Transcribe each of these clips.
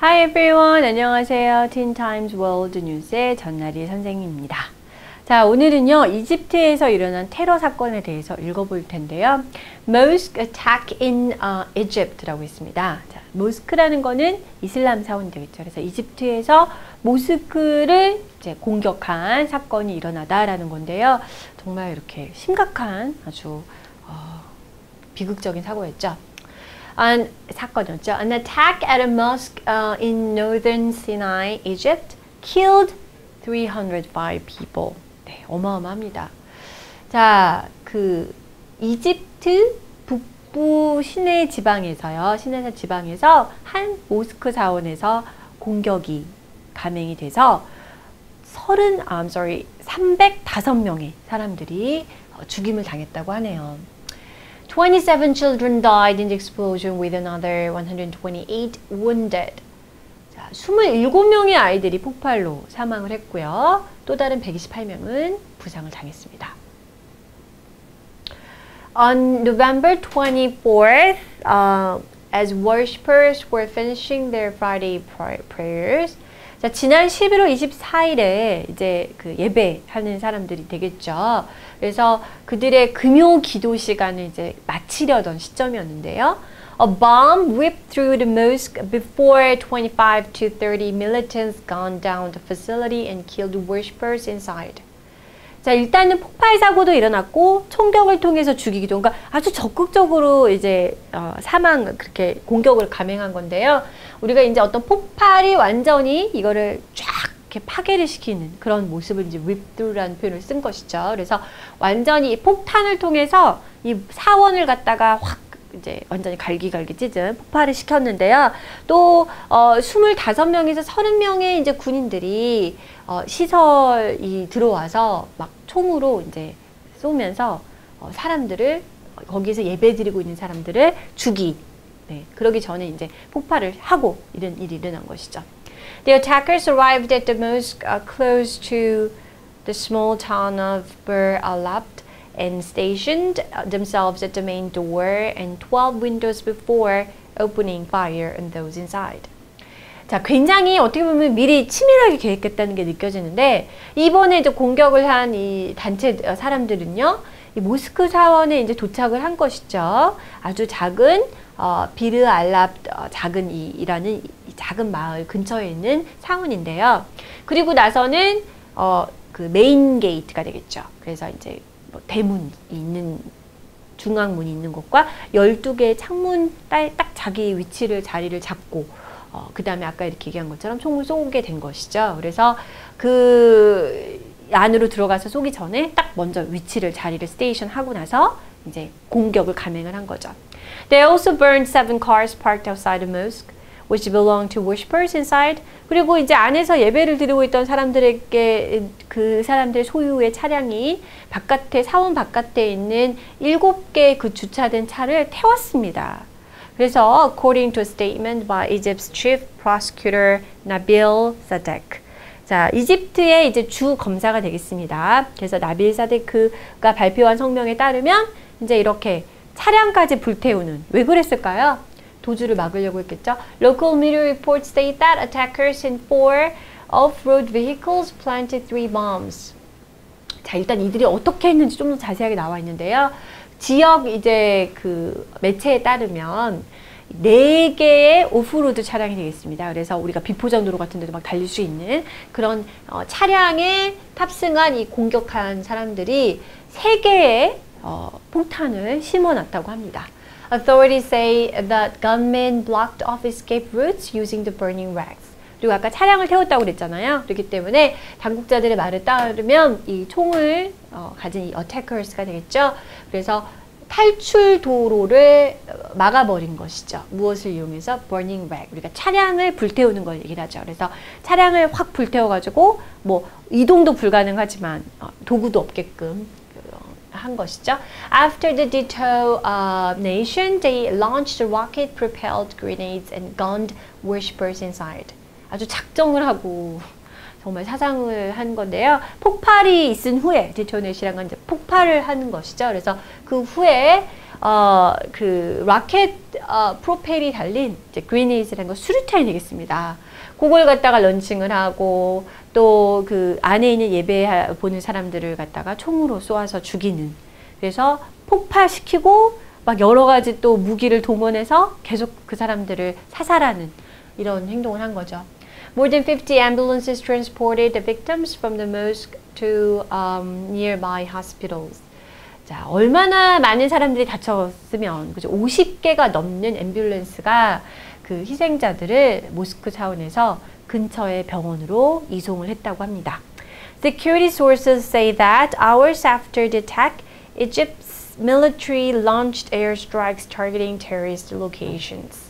Hi everyone. 안녕하세요. Teen Times World News의 전나리 선생님입니다. 자, 오늘은요. 이집트에서 일어난 테러 사건에 대해서 읽어볼 텐데요. Mosque attack in uh, Egypt라고 있습니다. 자, 모스크라는 거는 이슬람 사원 되겠죠. 그래서 이집트에서 모스크를 이제 공격한 사건이 일어나다라는 건데요. 정말 이렇게 심각한 아주 어, 비극적인 사고였죠. An, 사건이었죠. An attack at a mosque uh, in northern Sinai, Egypt, killed 305 people. 네, 어마어마합니다. 자, 그 이집트 북부 시내 지방에서요. 시내 지방에서 한 모스크 사원에서 공격이 감행이 돼서 30, I'm sorry, 305명의 사람들이 죽임을 당했다고 하네요. 27 children died in the explosion with another 128 wounded. 자, 27명의 아이들이 폭발로 사망을 했고요. 또 다른 128명은 부상을 당했습니다. On November 24th, uh, as worshippers were finishing their Friday prayers, 자, 지난 11월 24일에 이제 그 예배하는 사람들이 되겠죠. 그래서 그들의 금요 기도 시간을 이제 마치려던 시점이었는데요. A bomb whipped through the mosque before 25 to 30 militants gunned down the facility and killed worshippers inside. 자, 일단은 폭발 사고도 일어났고 총격을 통해서 죽이기도 그러니까 아주 적극적으로 이제 어, 사망 그렇게 공격을 감행한 건데요. 우리가 이제 어떤 폭발이 완전히 이거를 쫙 이렇게 파괴를 시키는 그런 모습을 이제 whipthrough라는 표현을 쓴 것이죠. 그래서 완전히 폭탄을 통해서 이 사원을 갖다가 확 이제 완전히 갈기갈기 찢은 폭발을 시켰는데요. 또 어, 25명에서 30명의 이제 군인들이 어, 시설이 들어와서 막 총으로 이제 쏘면서 어, 사람들을 거기에서 예배 드리고 있는 사람들을 죽이 네, 그러기 전에 이제 폭발을 하고 이런 일이 일어난 것이죠. The attackers arrived at the mosque uh, close to the small town of Bur al-Abd and stationed themselves at the main door and 12 windows before opening fire on those inside. 자, 굉장히 어떻게 보면 미리 치밀하게 계획했다는 게 느껴지는데 이번에 이제 공격을 한 이 단체 사람들은요. 이 모스크 사원에 이제 도착을 한 것이죠. 아주 작은 어, 비르 알압드 어, 작은 이라는 이 작은 마을 근처에 있는 사원인데요. 그리고 나서는 어, 그 main gate가 되겠죠. 그래서 이제 뭐 대문이 있는 중앙문이 있는 곳과 12개의 창문 딱 자기 위치를 자리를 잡고 어, 그 다음에 아까 이렇게 얘기한 것처럼 총을 쏘게 된 것이죠. 그래서 그 안으로 들어가서 쏘기 전에 딱 먼저 위치를 자리를 station 하고 나서 이제 공격을 감행을 한 거죠. They also burned seven cars parked outside the mosque. Which belong to worshippers inside. 그리고 이제 안에서 예배를 드리고 있던 사람들에게 그 사람들 소유의 차량이 바깥에 사원 바깥에 있는 일곱 개그 주차된 차를 태웠습니다. 그래서 according to a statement by Egypt's chief prosecutor Nabil Sadek. 자, 이집트의 이제 주 검사가 되겠습니다. 그래서 나빌 사데크가 발표한 성명에 따르면 이제 이렇게 차량까지 불태우는 왜 그랬을까요? 도주를 막으려고 했겠죠. Local media reports state that attackers in four off-road vehicles planted three bombs. 자, 일단 이들이 어떻게 했는지 좀 더 자세하게 나와 있는데요. 지역 이제 그 매체에 따르면 네 개의 오프로드 차량이 되겠습니다. 그래서 우리가 비포장 도로 같은 데도 막 달릴 수 있는 그런 어, 차량에 탑승한 이 공격한 사람들이 세 개의 어, 폭탄을 심어 놨다고 합니다. Authorities say that gunmen blocked off escape routes using the burning rags. 그리고 아까 차량을 태웠다고 그랬잖아요. 그렇기 때문에 당국자들의 말을 따르면 이 총을 어, 가진 이 attackers가 되겠죠. 그래서 탈출 도로를 막아버린 것이죠. 무엇을 이용해서 burning rag 우리가 차량을 불태우는 걸 얘기를 하죠. 그래서 차량을 확 불태워가지고 뭐 이동도 불가능하지만 어, 도구도 없게끔 한 것이죠. After the detonation, they launched rocket-propelled grenades and gunned worshippers inside. 아주 작정을 하고 정말 사상을 한 건데요. 폭발이 있은 후에 디토네이션이란 건 이제 폭발을 하는 것이죠. 그래서 그 후에 어, 그 로켓 어, 프로펠이 달린 이제 그리네이즈라는 거 수류탄이 되겠습니다. 그걸 갖다가 런칭을 하고 또 그 안에 있는 예배 보는 사람들을 갖다가 총으로 쏘아서 죽이는 그래서 폭파시키고 막 여러 가지 또 무기를 동원해서 계속 그 사람들을 사살하는 이런 행동을 한 거죠. More than 50 ambulances transported the victims from the mosque to um, nearby hospitals. 자, 얼마나 많은 사람들이 다쳤으면 그죠? 50개가 넘는 앰뷸런스가 그 희생자들을 모스크 차원에서 근처의 병원으로 이송을 했다고 합니다. Security sources say that hours after the attack, Egypt's military launched airstrikes targeting terrorist locations.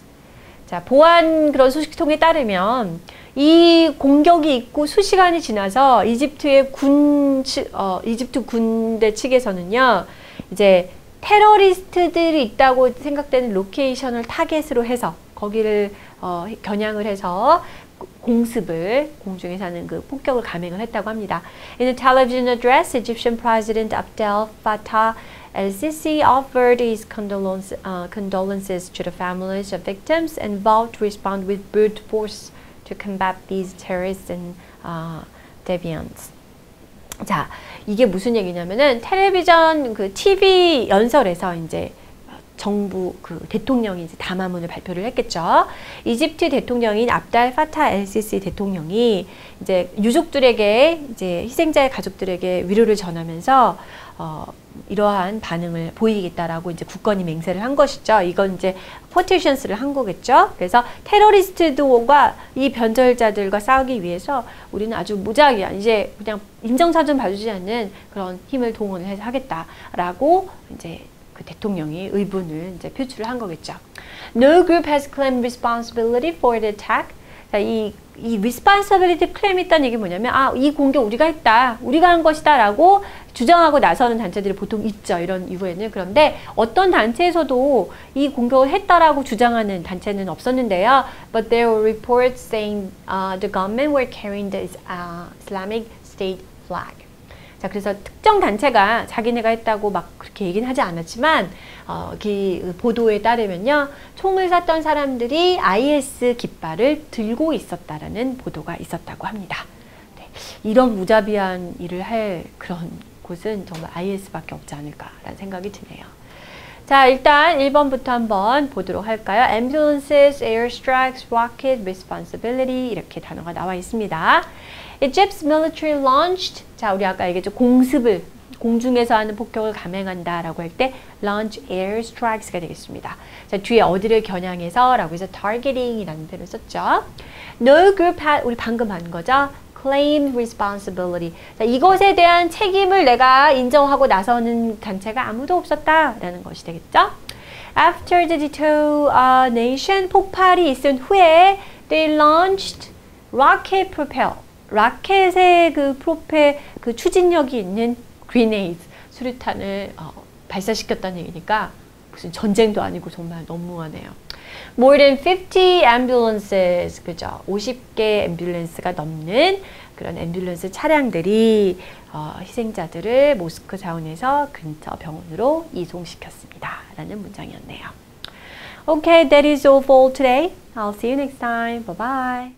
자, 보안 그런 소식통에 따르면 이 공격이 있고 수시간이 지나서 이집트의 군, 어, 이집트 군대 측에서는요, 이제 테러리스트들이 있다고 생각되는 로케이션을 타겟으로 해서 거기를 어, 겨냥을 해서 공습을 공중에 사는 그 폭격을 감행을 했다고 합니다. In a television address, Egyptian President Abdel Fattah El-Sisi offered his condolence, uh, condolences to the families of victims and vowed to respond with brute force to combat these terrorists and uh, deviants. 자, 이게 무슨 얘기냐면은 텔레비전 그 TV 연설에서 이제 정부 그 대통령이 이제 담화문을 발표를 했겠죠. 이집트 대통령인 압달 파타 엘시시 대통령이 이제 유족들에게 이제 희생자의 가족들에게 위로를 전하면서 어, 이러한 반응을 보이겠다라고 이제 국건이 맹세를 한 것이죠. 이건 이제 포티션스를 한 거겠죠. 그래서 테러리스트들과 이 변절자들과 싸우기 위해서 우리는 아주 무작위한 이제 그냥 인정사정 봐주지 않는 그런 힘을 동원을 하겠다라고 이제 그 대통령이 의분을 이제 표출을 한 거겠죠. No group has claimed responsibility for the attack. 자, 이, 이 responsibility claim 있다는 얘기 뭐냐면, 아, 이 공격 우리가 했다. 우리가 한 것이다. 라고 주장하고 나서는 단체들이 보통 있죠. 이런 이후에는. 그런데 어떤 단체에서도 이 공격을 했다라고 주장하는 단체는 없었는데요. But there were reports saying uh, the gunmen were carrying the uh, Islamic State flag. 자, 그래서 특정 단체가 자기네가 했다고 막 그렇게 얘기는 하지 않았지만, 어, 그 보도에 따르면요. 총을 쐈던 사람들이 IS 깃발을 들고 있었다라는 보도가 있었다고 합니다. 네, 이런 무자비한 일을 할 그런 곳은 정말 IS밖에 없지 않을까라는 생각이 드네요. 자, 일단 1번부터 한번 보도록 할까요? Ambulances, airstrikes, rocket, responsibility 이렇게 단어가 나와 있습니다. Egypt's military launched 자, 우리 아까 얘기했죠. 공습을 공중에서 하는 폭격을 감행한다 라고 할 때 launch air strikes가 되겠습니다. 자, 뒤에 어디를 겨냥해서 라고 해서 targeting이라는 표현을 썼죠. No group had 우리 방금 한 거죠. Claim responsibility. 자, 이것에 대한 책임을 내가 인정하고 나서는 단체가 아무도 없었다라는 것이 되겠죠. After the detonation 폭발이 있은 후에 they launched rocket propelled 라켓의 그 프로페 그 추진력이 있는 그리네이드 수류탄을 어, 발사시켰다는 얘기니까 무슨 전쟁도 아니고 정말 너무하네요. More than 50 ambulances 그죠? 50개 앰뷸런스가 넘는 그런 앰뷸런스 차량들이 어, 희생자들을 모스크 자원에서 근처 병원으로 이송시켰습니다. 라는 문장이었네요. Okay, that is all for today. I'll see you next time. Bye bye.